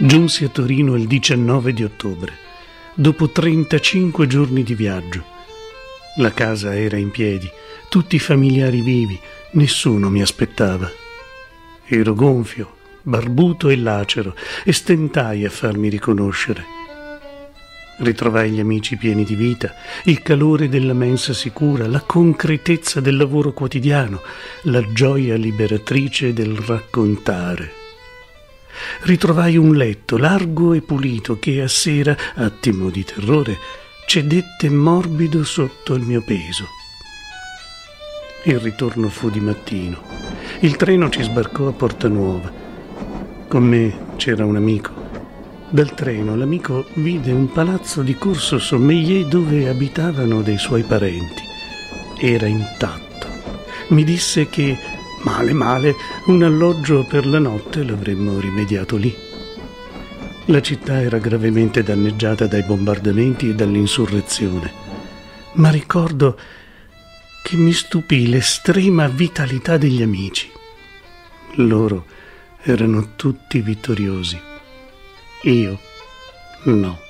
Giunsi a Torino il 19 di ottobre, dopo 35 giorni di viaggio. La casa era in piedi, tutti i familiari vivi, nessuno mi aspettava. Ero gonfio, barbuto e lacero e stentai a farmi riconoscere. Ritrovai gli amici pieni di vita, il calore della mensa sicura, la concretezza del lavoro quotidiano, la gioia liberatrice del raccontare. Ritrovai un letto largo e pulito che a sera, attimo di terrore, cedette morbido sotto il mio peso. Il ritorno fu di mattino. Il treno ci sbarcò a Porta Nuova. Con me c'era un amico dal treno l'amico vide un palazzo di Corso Sommelier dove abitavano dei suoi parenti. Era intatto. Mi disse che, male male, un alloggio per la notte l'avremmo rimediato lì. La città era gravemente danneggiata dai bombardamenti e dall'insurrezione, ma ricordo che mi stupì l'estrema vitalità degli amici. Loro erano tutti vittoriosi. Io no.